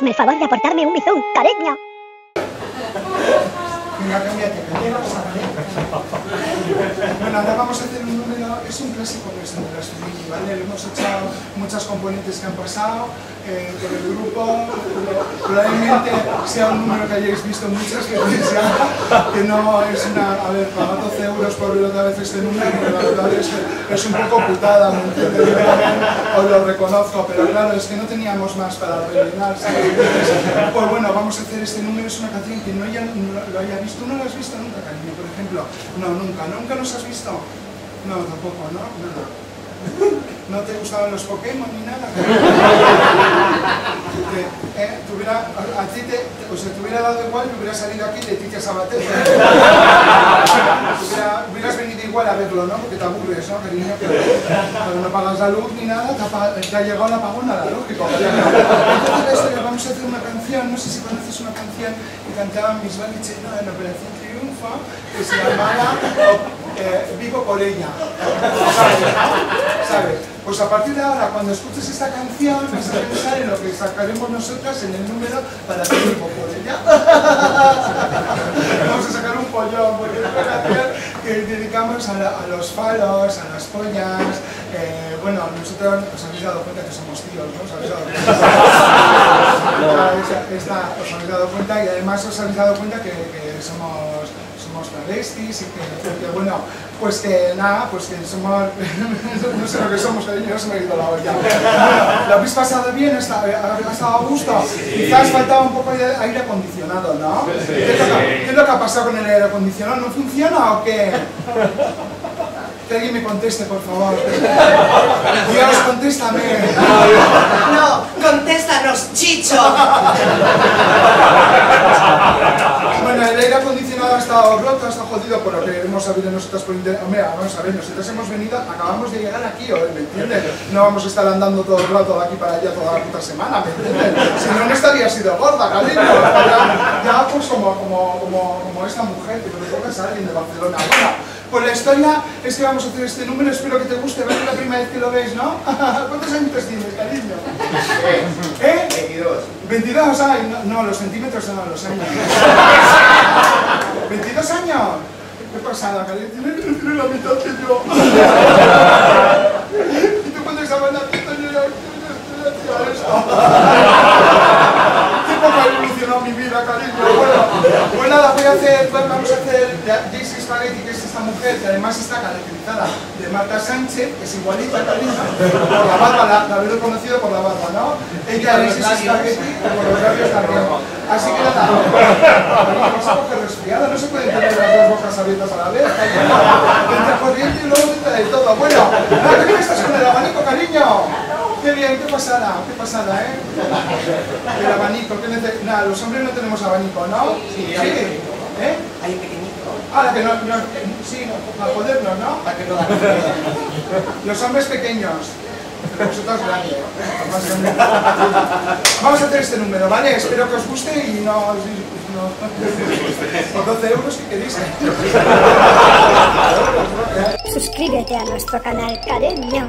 Hazme el favor de aportarme un bizón, cariño. Venga, cámbiate, Bueno, ahora vamos a hacer un número, es un clásico nuestro de Fumiki, ¿vale? Le hemos echado muchas componentes que han pasado eh, por el grupo, probablemente sea un número que hayáis visto muchas veces ya, que no es una, a ver, pagar 12 euros por ver otra vez este número, pero la verdad es que es un poco putada, os lo reconozco, pero claro, es que no teníamos más para rellenar. Pues bueno, vamos a hacer este número, es una canción que no, haya, no lo haya visto ¿Tú no lo has visto nunca, cariño, por ejemplo? No, nunca. ¿Nunca los has visto? No, tampoco, ¿no? Nada. ¿No te gustaban los Pokémon ni nada? eh, tuviera, a, ti te, o sea, te hubiera dado igual y hubiera salido aquí de Titia Sabater. hubiera, hubieras venido igual a verlo, ¿no? Porque te aburres, ¿no, cariño? Pero, no pagas la luz ni nada, te ha, te ha llegado el apagón a la lógico. Entonces, vamos a hacer una canción, no sé si conoces una canción que cantaban mis Cheno en Operación Triunfo, que se llamaba eh, Vivo por ella. ¿Sabes? ¿Sabes? Pues a partir de ahora, cuando escuches esta canción, vas a pensar en lo que sacaremos nosotras en el número para hacer Vivo por ella. Vamos a sacar un pollón, porque es una canción que dedicamos a, los falos, a las pollas. Eh, bueno, nosotros os habéis dado cuenta que somos tíos, ¿no? Os habéis dado cuenta. os habéis dado cuenta y además os habéis dado cuenta que, que somos somos travestis y que, bueno, pues que nada, pues que somos, no sé lo que somos, cariño, no se me ha ido la olla. ¿Lo habéis pasado bien? ¿Habéis estado a gusto? Quizás faltaba un poco de aire acondicionado, ¿no? ¿Qué es lo que ha pasado con el aire acondicionado? ¿No funciona o qué? Que alguien me conteste, por favor. Dios, contéstame. No, contéstanos, Chicho. El aire acondicionado ha estado roto, ha estado jodido por lo que hemos sabido nosotros por internet. Hombre, vamos a ver, nosotros hemos venido, acabamos de llegar aquí ¿me entiendes? No vamos a estar andando todo el rato de aquí para allá toda la puta semana, ¿me entiendes? Si no, no estaría sido gorda, cariño. Ya, pues como, como, como, como esta mujer, que me lo a alguien de Barcelona. Bueno, pues la historia es que vamos a hacer este número, espero que te guste, ¿ves la primera vez que lo ves, ¿no? ¿Cuántos años tienes, cariño? ¿Eh? 22. 22, ay, no, no, los centímetros no, los años. ¿22 años? ¿Qué pasada, cariño? Tienes la mitad que yo. ¿Y tú cuando estabas naciendo yo ya esto? ¿Qué poco ha evolucionado mi vida, cariño? Bueno, pues nada, voy a hacer, vamos a hacer Jaycee Spaghetti, que es esta mujer, que además está caracterizada de Marta Sánchez, que es igualita a por la barba, la, la haberlo conocido por la barba, ¿no? Ella es Spaghetti, por los labios también. Así que nada, vamos a coger resfriada, no se pueden tener las dos bocas abiertas a la vez, entra corriente y luego entra de todo. Bueno, ¿qué estás con el abanico, cariño? Qué bien, qué pasada, qué pasada, ¿eh? El abanico, ¿qué. Nada, los hombres no tenemos abanico, ¿no? Sí, sí. ¿Eh? Hay pequeñito. Ah, que no, no, sí, no, para podernos, ¿no? Para que no Los hombres pequeños. Pero vosotros grandes. Vamos a hacer este número, ¿vale? Espero que os guste y no... no por 12 euros, ¿qué queréis? Suscríbete a nuestro canal, cariño.